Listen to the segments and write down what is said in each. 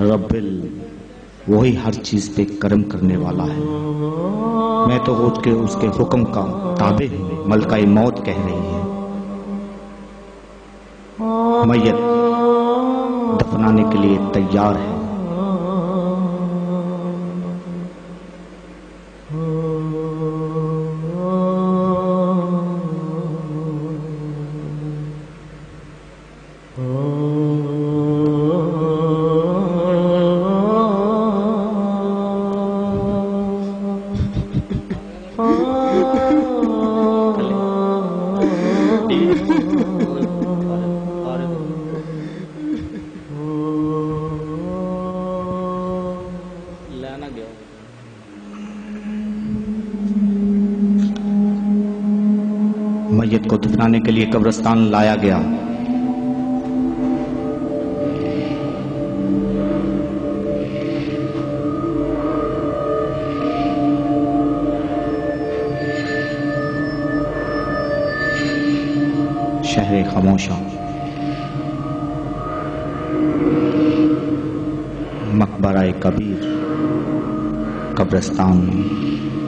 رب وہی ہر چیز پہ کرم کرنے والا ہے۔ میں تو اس کے اس کے حکم کا تابع ہوں۔ ملکہ موت کہہ رہی ہے۔ میت دفنانے کے لیے تیار ہے۔ میت کو دفنانے کے لیے قبرستان لایا گیا۔ شہر خاموشہ مقبرہ کبیر قبرستان۔ میں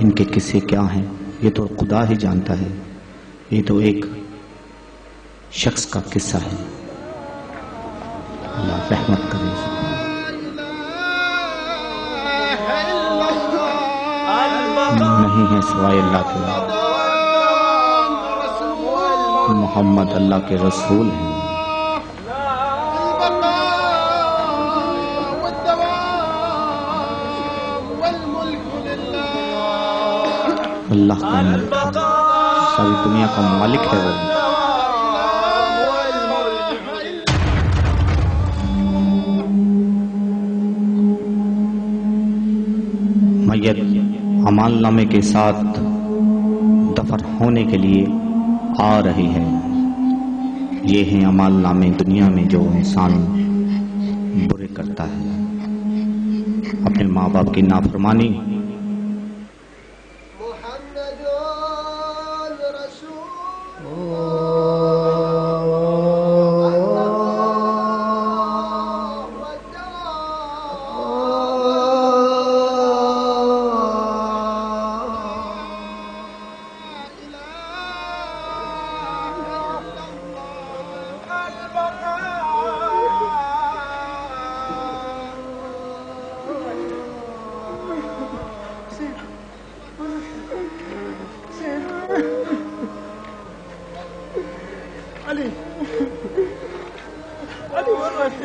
ان کے قصے کیا ہیں؟ یہ تو خدا ہی جانتا ہے۔ یہ تو ایک شخص کا قصہ ہے۔ اللہ رحمت کرے۔ نہیں ہے سوائے اللہ کے۔ محمد اللہ کے رسول ہیں۔ اللہ کا ملک ہے ساری دنیا کا مالک ہے وہ. میت امال نامے کے ساتھ دفن ہونے کے لیے آ رہی ہے. یہ ہیں امال نامے دنیا میں جو انسان برے کرتا ہے. اپنے ماں باپ کی نافرمانی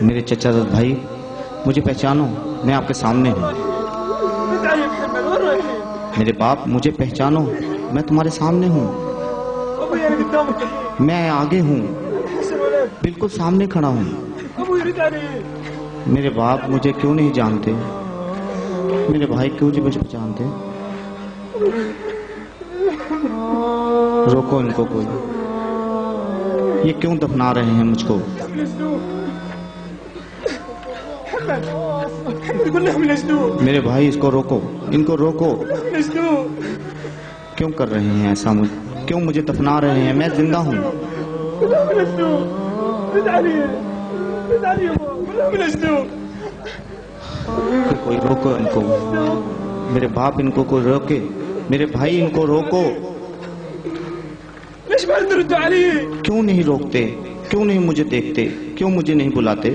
میرے چچا زاد بھائی، مجھے پہچانو، میں آپ کے سامنے ہوں۔ میرے باپ، مجھے پہچانو، میں تمہارے سامنے ہوں۔ میں آگے ہوں۔ بالکل سامنے کھڑا ہوں۔ میرے باپ، مجھے کیوں نہیں جانتے؟ میرے بھائی کیوں جی مجھے پہچانتے روکو ان کو کوئی۔ یہ کیوں دفنا رہے ہیں مجھ کو؟ میرے بھائی، اس کو روکو۔ ان کو روکو۔ کیوں کر رہے ہیں ایسا مجھ کیوں مجھے دفنا رہے ہیں؟ میں زندہ ہوں۔ کوئی روکو ان کو۔ میرے باپ ان کو کوئی روکے۔ میرے بھائی ان کو روکو۔ کیوں نہیں روکتے؟ کیوں نہیں مجھے دیکھتے؟ کیوں مجھے نہیں بلاتے؟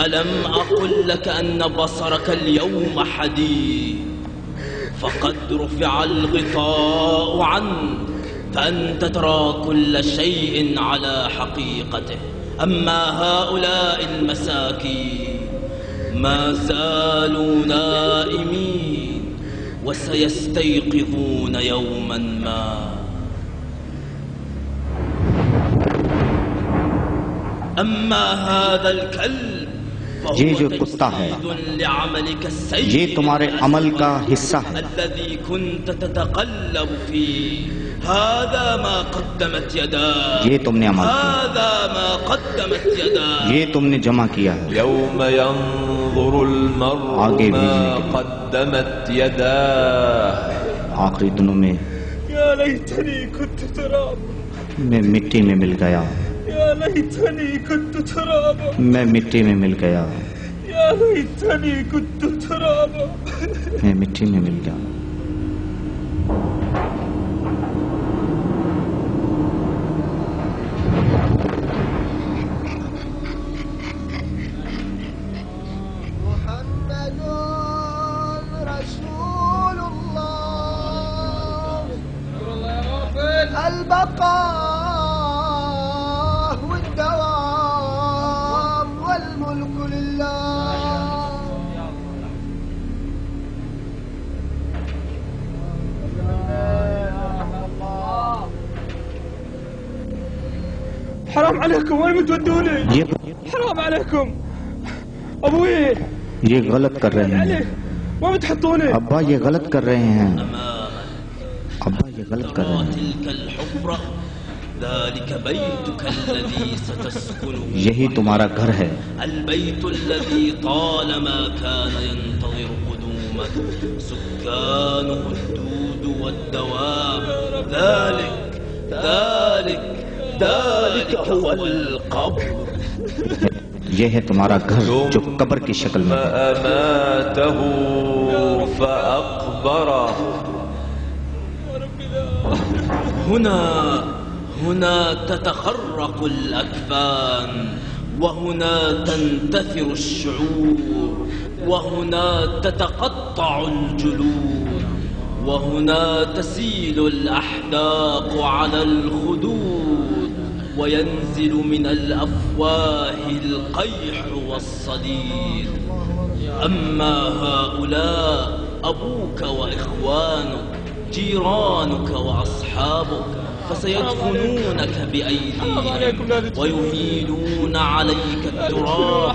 ألم أقل لك أن بصرك اليوم حديد فقد رفع الغطاء عنك فأنت ترى كل شيء على حقيقته. أما هؤلاء المساكين ما زالوا نائمين وسيستيقظون يوما ما. أما هذا الكلب یہ فهو جو کتا ہے، تجسيد لعملك السيء یہ تمہارے هذا ما قدمت یہ تم نے عمل کیا۔ هذا ما قدمت يداك یہ تم نے جمع کیا ہے۔ يوم ينظر المرء آگے ما۔ قدمت يداه آخری دنوں میں يا ليتني كنت ترابا میں مٹی میں مل گیا۔ يا ليتني كنت ترابا میں مٹی میں مل گیا۔ يا ليتني كنت ترابا میں مٹی میں مل گیا۔ البقاء والدوام والملك لله. حرام عليكم وين بتودوني؟ یہ حرام عليكم. ابوي یہ غلط کر رہے ہیں۔ وين بتحطوني؟ ابا یہ غلط کر رہے ہیں۔ ابا ہیں تلك الحفرة ذلك بيتك الذي ستسكنه یہی تمہارا گھر ہے۔ البيت الذي طالما كان ينتظر قدومك سكانه الدود والدواب ذلك ذلك ذلك هو القبر. یہ ہے تمہارا گھر جو قبر کی شکل میں ہے۔ فأماته فأقبره. هنا هنا تتخرق الأكفان وهنا تنتثر الشعور وهنا تتقطع الجلود وهنا تسيل الأحداق على الخدود وينزل من الأفواه القيح والصديد. أما هؤلاء أبوك وإخوانك جيرانك وأصحابك فسيدفنونك بأيديهم ويهيلون عليك التراب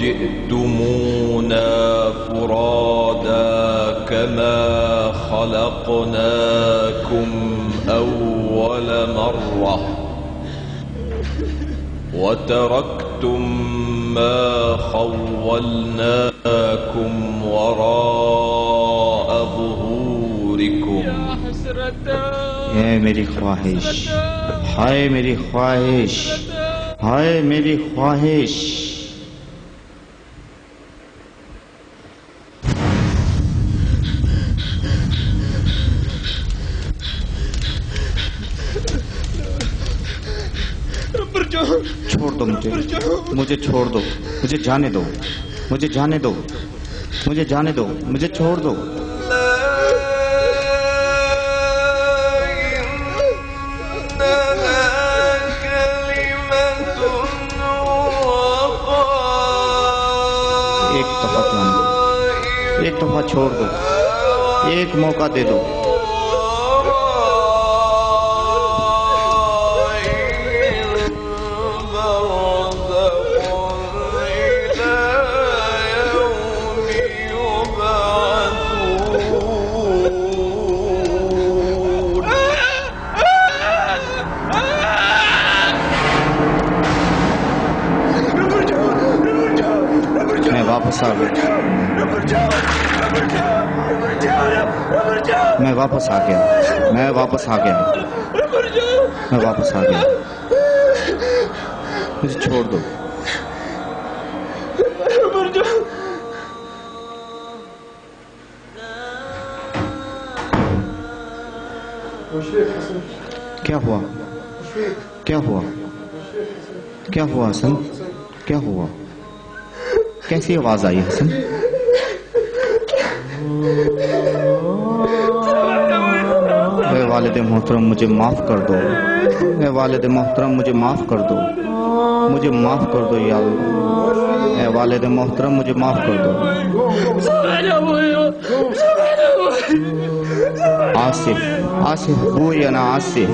جئتمونا فرادا كما خلقناكم أول مرة۔ وتركتم ما خولناكم وراء ظهوركم. يا میری خواهش. هاي میری خواهش. هاي میری خواهش. مجھے چھوڑ دو، مجھے جانے دو، مجھے جانے دو، مجھے جانے دو، مجھے چھوڑ دو۔ ایک دفعہ جانے دو ایک دفعہ چھوڑ دو۔ ایک موقع دے دو۔ واپس آ گیا۔ میں واپس آ گیا۔ میں واپس آ گیا۔ میں واپس آ گیا۔ مجھے چھوڑ دو۔ کیا ہوا؟ کیا ہوا؟ کیا ہوا حسن؟ کیا ہوا؟ کیسی آواز آئی حسن؟ اے والد محترم، مجھے معاف کر دو۔ اے والد محترم، مجھے معاف کر دو۔ مجھے معاف کر دو، یا اللہ۔ اے والد محترم، مجھے معاف کر دو۔ سامحني آصف آصف بوئی انا آصف؟